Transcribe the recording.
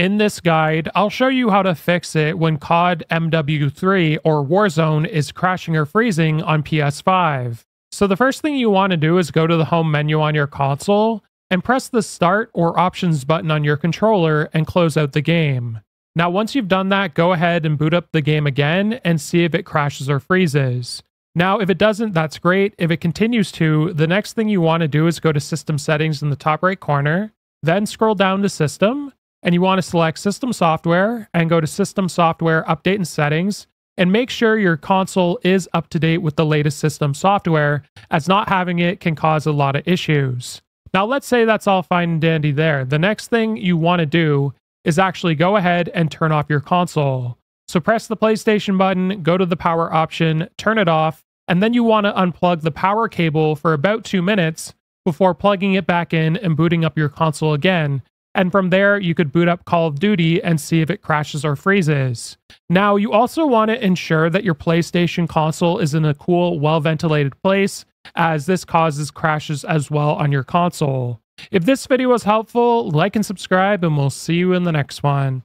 In this guide, I'll show you how to fix it when COD MW3 or Warzone is crashing or freezing on PS5. So the first thing you want to do is go to the home menu on your console and press the start or options button on your controller and close out the game. Now once you've done that, go ahead and boot up the game again and see if it crashes or freezes. Now if it doesn't, that's great. If it continues to, the next thing you want to do is go to system settings in the top right corner, then scroll down to system, and you want to select system software and go to system software update and settings and make sure your console is up to date with the latest system software as not having it can cause a lot of issues. Now let's say that's all fine and dandy there. The next thing you want to do is actually go ahead and turn off your console. So press the PlayStation button, go to the power option, turn it off, and then you want to unplug the power cable for about two minutes before plugging it back in and booting up your console again and from there, you could boot up Call of Duty and see if it crashes or freezes. Now, you also want to ensure that your PlayStation console is in a cool, well ventilated place, as this causes crashes as well on your console. If this video was helpful, like and subscribe, and we'll see you in the next one.